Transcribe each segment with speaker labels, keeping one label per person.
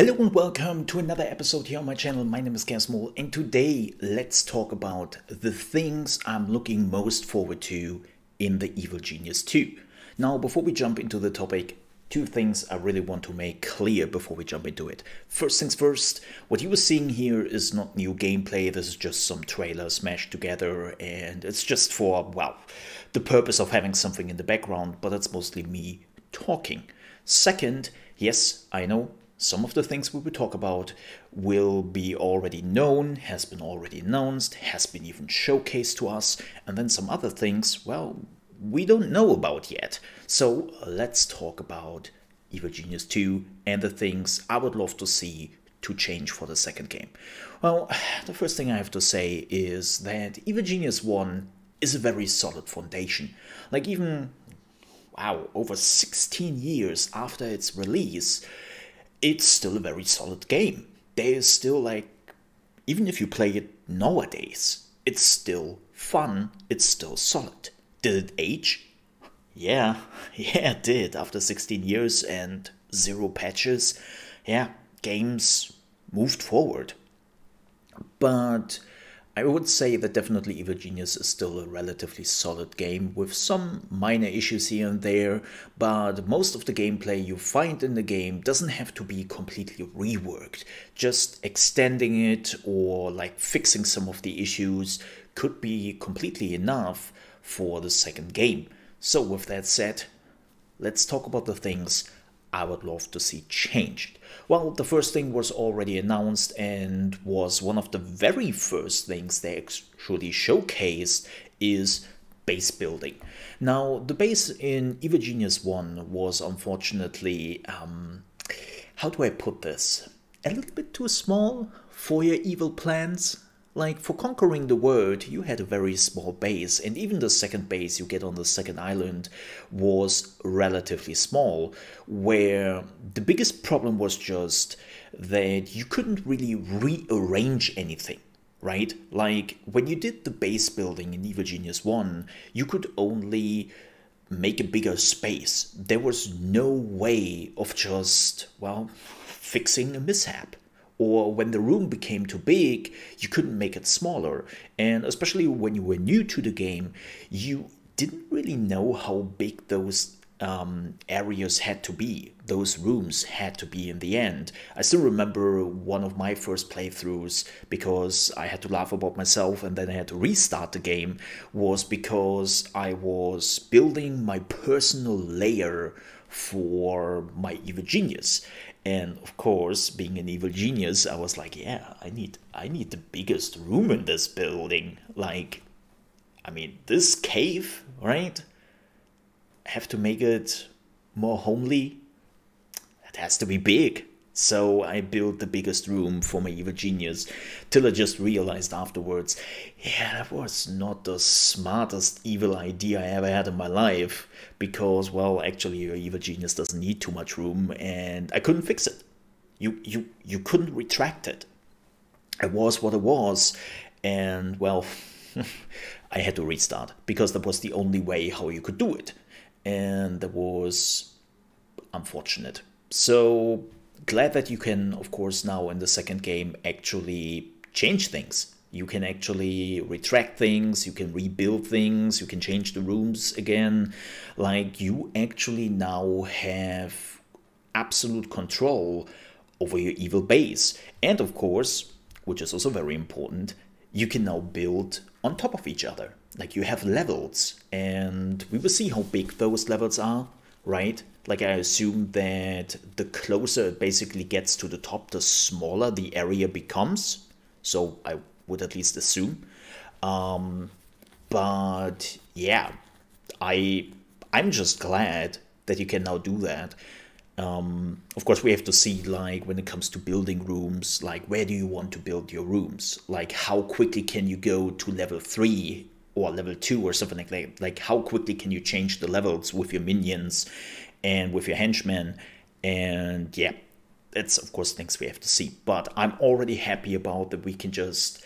Speaker 1: Hello and welcome to another episode here on my channel. My name is ChaosMole and today let's talk about the things I'm looking most forward to in the Evil Genius 2. Now, before we jump into the topic, two things I really want to make clear before we jump into it. First things first, what you are seeing here is not new gameplay, this is just some trailers smashed together and it's just for, well, the purpose of having something in the background, but it's mostly me talking. Second, yes, I know some of the things we will talk about will be already known, has been already announced, has been even showcased to us, and then some other things, well, we don't know about yet. So let's talk about Evil Genius 2 and the things I would love to see to change for the second game. Well, the first thing I have to say is that Evil Genius 1 is a very solid foundation. Like even wow, over 16 years after its release, it's still a very solid game. There is still like, even if you play it nowadays, it's still fun, it's still solid. Did it age? Yeah, yeah, it did. After 16 years and zero patches, yeah, games moved forward. But I would say that definitely Evil Genius is still a relatively solid game with some minor issues here and there, but most of the gameplay you find in the game doesn't have to be completely reworked. Just extending it or like fixing some of the issues could be completely enough for the second game. So with that said, let's talk about the things I would love to see changed. Well, the first thing was already announced and was one of the very first things they actually showcased is base building. Now, the base in Evil Genius 1 was unfortunately, um, how do I put this? A little bit too small for your evil plans. Like, for conquering the world, you had a very small base, and even the second base you get on the second island was relatively small, where the biggest problem was just that you couldn't really rearrange anything right? Like when you did the base building in Evil Genius 1, you could only make a bigger space. There was no way of just, well, fixing a mishap or when the room became too big, you couldn't make it smaller. And especially when you were new to the game, you didn't really know how big those um, areas had to be, those rooms had to be in the end. I still remember one of my first playthroughs because I had to laugh about myself and then I had to restart the game was because I was building my personal layer for my evil genius and of course being an evil genius i was like yeah i need i need the biggest room in this building. Like i mean this cave right? I have to make it more homely? It has to be big so I built the biggest room for my evil genius, till I just realized afterwards, yeah, that was not the smartest evil idea I ever had in my life, because, well, actually your evil genius doesn't need too much room, and I couldn't fix it. You, you, you couldn't retract it. It was what it was, and, well, I had to restart, because that was the only way how you could do it. And that was unfortunate. So glad that you can, of course, now in the second game actually change things. You can actually retract things, you can rebuild things, you can change the rooms again. Like, you actually now have absolute control over your evil base. And of course, which is also very important, you can now build on top of each other. Like, you have levels, and we will see how big those levels are, right? Like I assume that the closer it basically gets to the top, the smaller the area becomes. So I would at least assume. Um, but yeah, I I'm just glad that you can now do that. Um, of course, we have to see like when it comes to building rooms, like where do you want to build your rooms? Like how quickly can you go to level three or level two or something like that? Like how quickly can you change the levels with your minions? And with your henchmen. And yeah, that's of course things we have to see. But I'm already happy about that we can just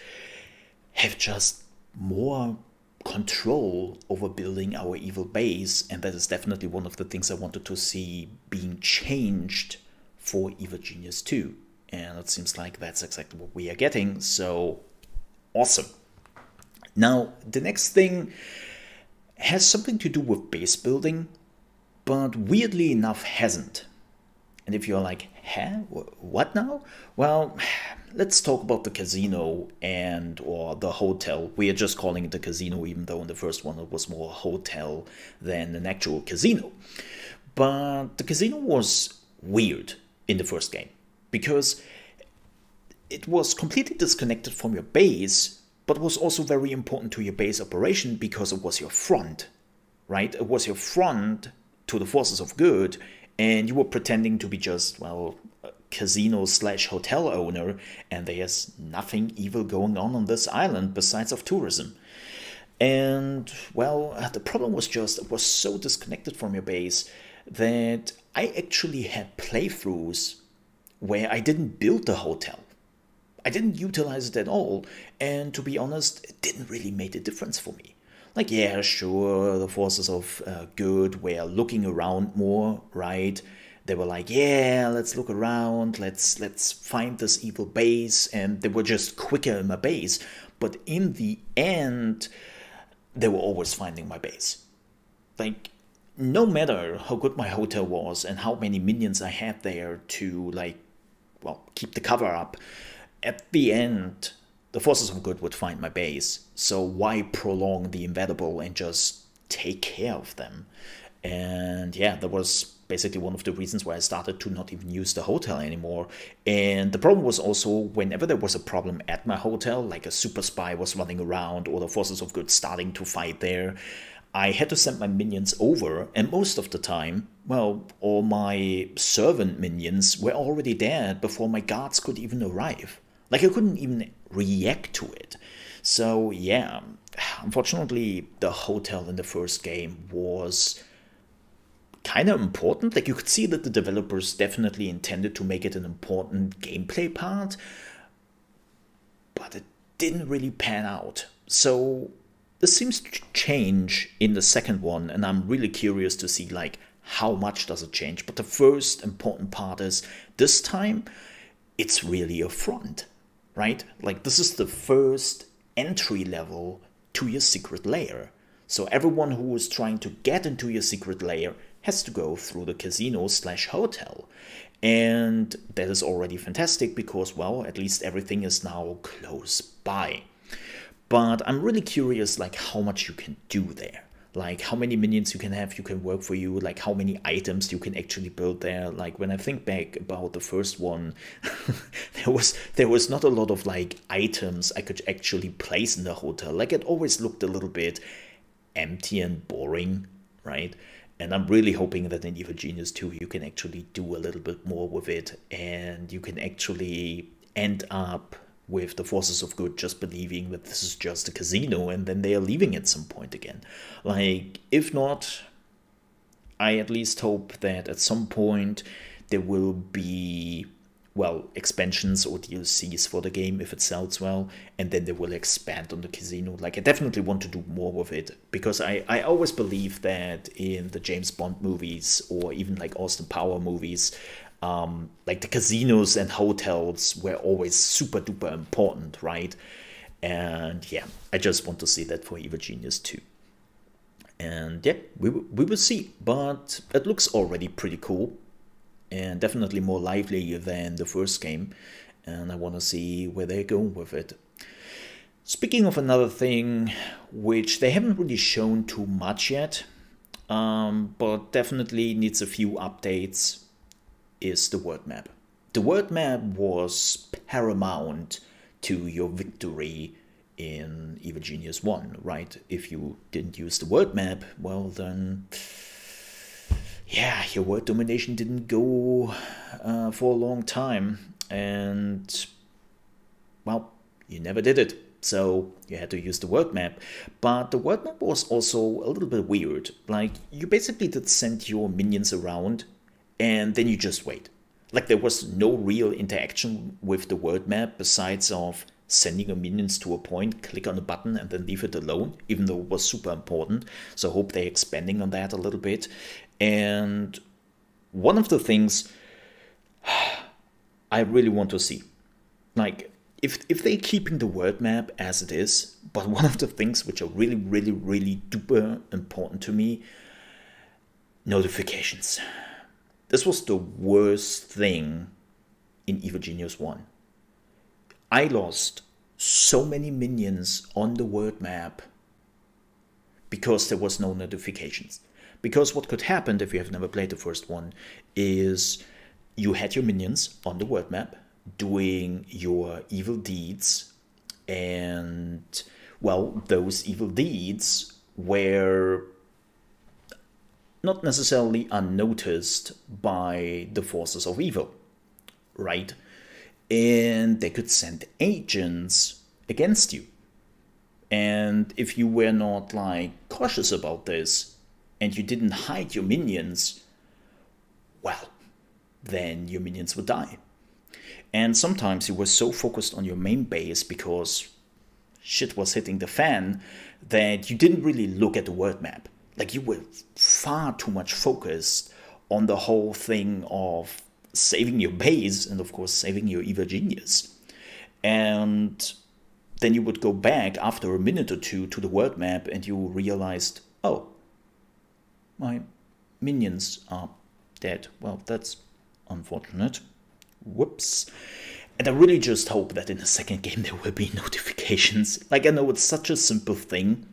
Speaker 1: have just more control over building our evil base, and that is definitely one of the things I wanted to see being changed for Evil Genius 2. And it seems like that's exactly what we are getting. So awesome. Now, the next thing has something to do with base building, but weirdly enough hasn't. And if you're like, huh? What now? Well, let's talk about the casino and or the hotel. We are just calling it the casino, even though in the first one it was more a hotel than an actual casino. But the casino was weird in the first game because it was completely disconnected from your base, but was also very important to your base operation because it was your front, right? It was your front to the forces of good and you were pretending to be just well casino slash hotel owner and there's nothing evil going on on this island besides of tourism. And well the problem was just it was so disconnected from your base that i actually had playthroughs where i didn't build the hotel. I didn't utilize it at all and to be honest it didn't really make a difference for me like, yeah, sure, the forces of uh, good were looking around more, right? They were like, yeah, let's look around, let's let's find this evil base, and they were just quicker in my base. But in the end, they were always finding my base. Like, no matter how good my hotel was and how many minions I had there to like, well, keep the cover up, at the end the forces of good would find my base. So why prolong the inevitable and just take care of them? And yeah, that was basically one of the reasons why I started to not even use the hotel anymore. And the problem was also whenever there was a problem at my hotel, like a super spy was running around or the forces of good starting to fight there, I had to send my minions over, and most of the time, well, all my servant minions were already dead before my guards could even arrive. Like I couldn't even react to it. So yeah, unfortunately, the hotel in the first game was kind of important. Like you could see that the developers definitely intended to make it an important gameplay part, but it didn't really pan out. So this seems to change in the second one, and I'm really curious to see like how much does it change. But the first important part is this time it's really a front right? Like this is the first entry level to your secret layer. So everyone who is trying to get into your secret layer has to go through the casino slash hotel. And that is already fantastic because, well, at least everything is now close by. But I'm really curious, like, how much you can do there like how many minions you can have you can work for you like how many items you can actually build there. Like when i think back about the first one there was there was not a lot of like items i could actually place in the hotel. Like it always looked a little bit empty and boring right? And i'm really hoping that in evil genius 2 you can actually do a little bit more with it and you can actually end up with the forces of good just believing that this is just a casino and then they are leaving at some point again. Like, if not, I at least hope that at some point there will be, well, expansions or DLCs for the game if it sells well, and then they will expand on the casino. Like, I definitely want to do more with it because I, I always believe that in the James Bond movies or even like Austin Power movies, um, like the casinos and hotels were always super duper important, right? And yeah, I just want to see that for Evil Genius too. And yeah, we, we will see, but it looks already pretty cool and definitely more lively than the first game. And I want to see where they're going with it. Speaking of another thing, which they haven't really shown too much yet, um, but definitely needs a few updates is the world map. The world map was paramount to your victory in Evil Genius 1, right? If you didn't use the world map, well, then, yeah, your world domination didn't go uh, for a long time. And, well, you never did it. So you had to use the world map. But the world map was also a little bit weird. Like, you basically did send your minions around and then you just wait. Like there was no real interaction with the world map besides of sending your minions to a point, click on a button and then leave it alone, even though it was super important. So I hope they're expanding on that a little bit. And one of the things I really want to see. Like, if, if they're keeping the world map as it is, but one of the things which are really, really, really duper important to me notifications. This was the worst thing in Evil Genius 1. I lost so many minions on the world map because there was no notifications. Because what could happen if you have never played the first one is you had your minions on the world map doing your evil deeds and well those evil deeds were not necessarily unnoticed by the forces of evil, right? And they could send agents against you. And if you were not like cautious about this and you didn't hide your minions, well, then your minions would die. And sometimes you were so focused on your main base because shit was hitting the fan that you didn't really look at the world map like you were far too much focused on the whole thing of saving your base and of course saving your evil genius. And then you would go back after a minute or two to the world map and you realized oh my minions are dead. Well that's unfortunate. Whoops. And I really just hope that in the second game there will be notifications. Like, I know it's such a simple thing,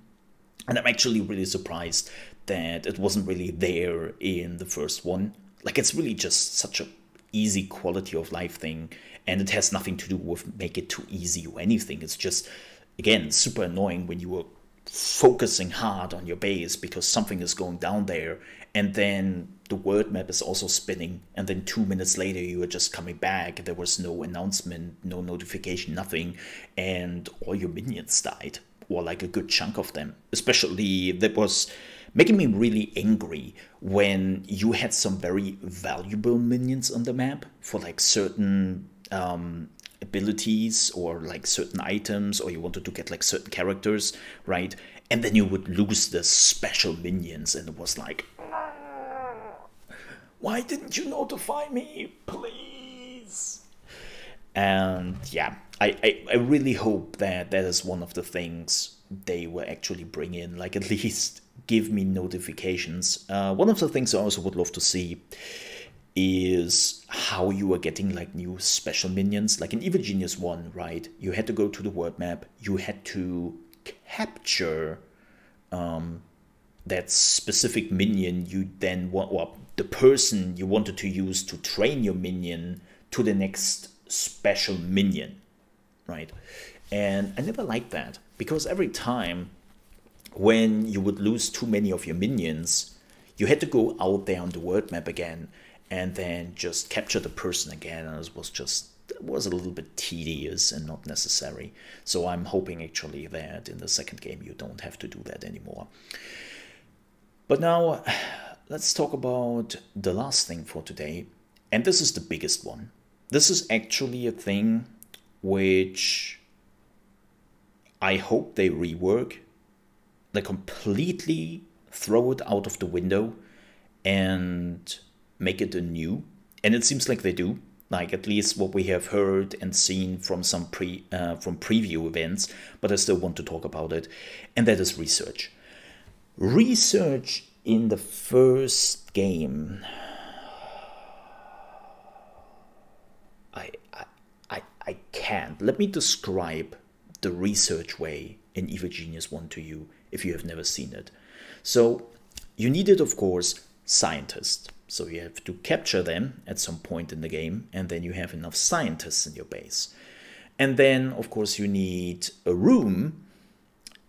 Speaker 1: and I'm actually really surprised that it wasn't really there in the first one. Like it's really just such a easy quality of life thing and it has nothing to do with make it too easy or anything. It's just again super annoying when you were focusing hard on your base because something is going down there and then the world map is also spinning and then two minutes later you are just coming back there was no announcement no notification nothing and all your minions died or like a good chunk of them. Especially that was making me really angry when you had some very valuable minions on the map for like certain um, abilities or like certain items, or you wanted to get like certain characters, right? And then you would lose the special minions, and it was like, why didn't you notify me, please? And yeah, I, I, I really hope that that is one of the things they will actually bring in, like at least give me notifications. Uh, one of the things I also would love to see is how you are getting like new special minions. Like in Evil Genius 1, right? You had to go to the world map, you had to capture um, that specific minion you then want, or the person you wanted to use to train your minion to the next special minion right? And I never liked that because every time when you would lose too many of your minions, you had to go out there on the world map again and then just capture the person again. And it was just it was a little bit tedious and not necessary. So I'm hoping actually that in the second game you don't have to do that anymore. But now let's talk about the last thing for today. And this is the biggest one. This is actually a thing which I hope they rework. They completely throw it out of the window and make it a new. And it seems like they do. Like at least what we have heard and seen from some pre uh, from preview events, but I still want to talk about it, and that is research. Research in the first game I can't. Let me describe the research way in Evil Genius 1 to you if you have never seen it. So you needed, of course, scientists. So you have to capture them at some point in the game, and then you have enough scientists in your base. And then, of course, you need a room,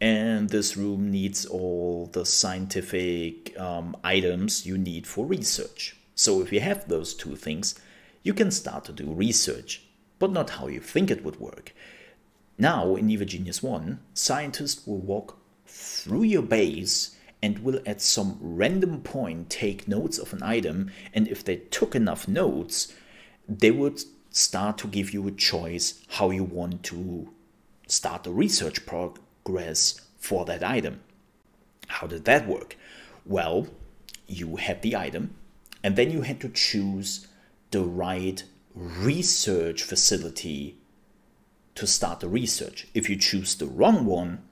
Speaker 1: and this room needs all the scientific um, items you need for research. So if you have those two things, you can start to do research but not how you think it would work. Now, in Evil Genius 1, scientists will walk through your base and will at some random point take notes of an item, and if they took enough notes, they would start to give you a choice how you want to start the research progress for that item. How did that work? Well, you had the item, and then you had to choose the right research facility to start the research. If you choose the wrong one,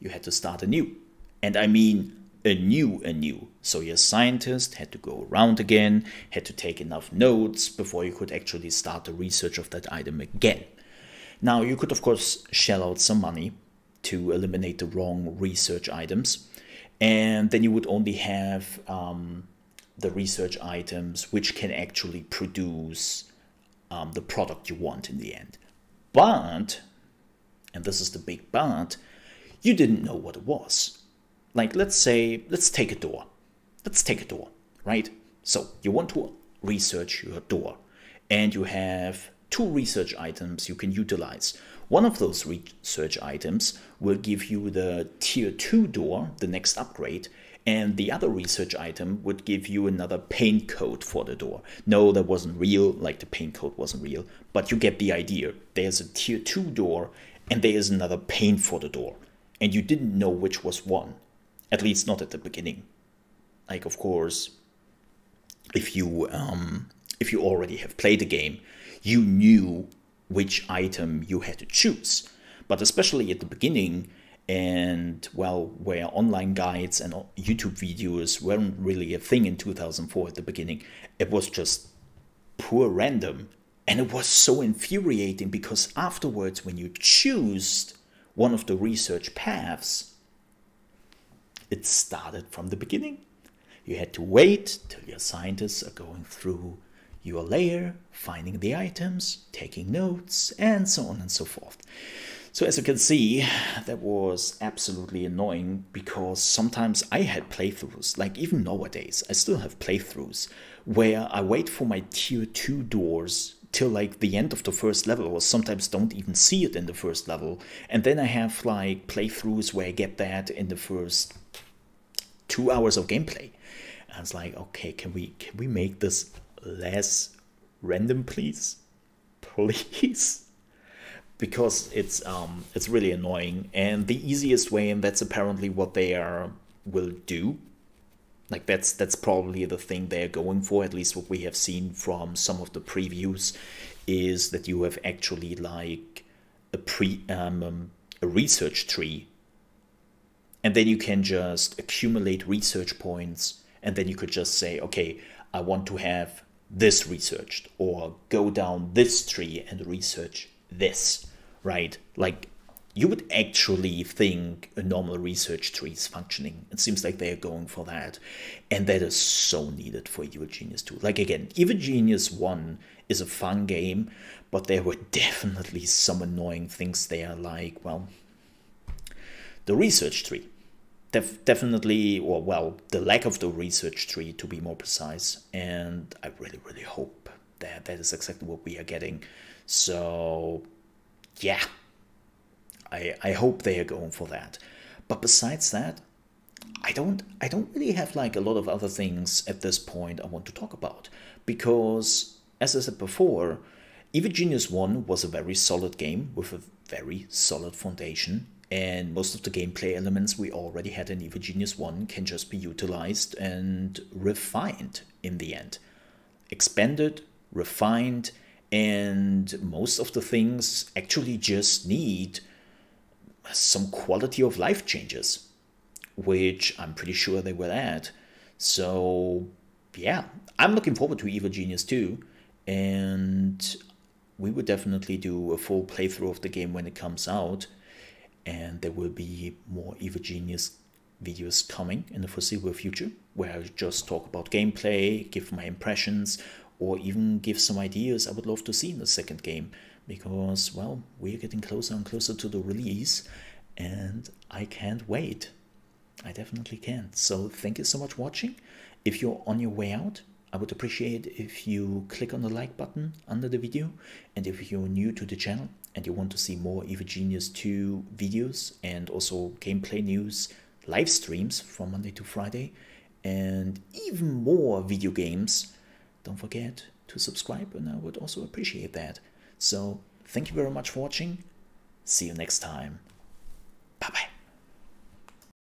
Speaker 1: you had to start anew. And I mean anew, anew. So your scientist had to go around again, had to take enough notes before you could actually start the research of that item again. Now, you could, of course, shell out some money to eliminate the wrong research items, and then you would only have um, the research items which can actually produce um, the product you want in the end. But, and this is the big but, you didn't know what it was. Like, let's say, let's take a door. Let's take a door, right? So, you want to research your door, and you have two research items you can utilize. One of those research items will give you the tier 2 door, the next upgrade, and the other research item would give you another paint code for the door. No, that wasn't real, like the paint code wasn't real, but you get the idea. There's a tier 2 door and there is another paint for the door, and you didn't know which was one, at least not at the beginning. Like, of course, if you um, if you already have played the game, you knew which item you had to choose. But especially at the beginning, and well, where online guides and YouTube videos weren't really a thing in 2004 at the beginning, it was just poor random. And it was so infuriating because afterwards, when you choose one of the research paths, it started from the beginning. You had to wait till your scientists are going through your layer, finding the items, taking notes, and so on and so forth. So as you can see, that was absolutely annoying because sometimes I had playthroughs, like even nowadays, I still have playthroughs where I wait for my tier 2 doors till like the end of the first level or sometimes don't even see it in the first level. And then I have like playthroughs where I get that in the first two hours of gameplay. And it's like okay can we can we make this less random please? Please because it's um it's really annoying. And the easiest way and that's apparently what they are will do. Like that's that's probably the thing they're going for at least what we have seen from some of the previews is that you have actually like a pre um, um a research tree. And then you can just accumulate research points and then you could just say okay i want to have this researched or go down this tree and research this right? Like you would actually think a normal research tree is functioning. It seems like they are going for that. And that is so needed for Evil Genius 2. Like again, Evil Genius 1 is a fun game, but there were definitely some annoying things there, like, well, the research tree. Def definitely, or well, the lack of the research tree to be more precise. And I really, really hope that that is exactly what we are getting. So yeah, I, I hope they are going for that. But besides that, I don't I don't really have like a lot of other things at this point I want to talk about because as I said before, Evil Genius 1 was a very solid game with a very solid foundation and most of the gameplay elements we already had in Evil Genius 1 can just be utilized and refined in the end. Expanded, refined, and most of the things actually just need some quality of life changes, which I'm pretty sure they will add. So, yeah, I'm looking forward to Evil Genius 2, and we would definitely do a full playthrough of the game when it comes out, and there will be more Evil Genius videos coming in the foreseeable future where I just talk about gameplay, give my impressions, or even give some ideas I would love to see in the second game because, well, we're getting closer and closer to the release and I can't wait. I definitely can't. So, thank you so much for watching. If you're on your way out, I would appreciate if you click on the like button under the video. And if you're new to the channel and you want to see more Evil Genius 2 videos and also gameplay news, live streams from Monday to Friday, and even more video games don't forget to subscribe and I would also appreciate that. So thank you very much for watching. See you next time. Bye bye.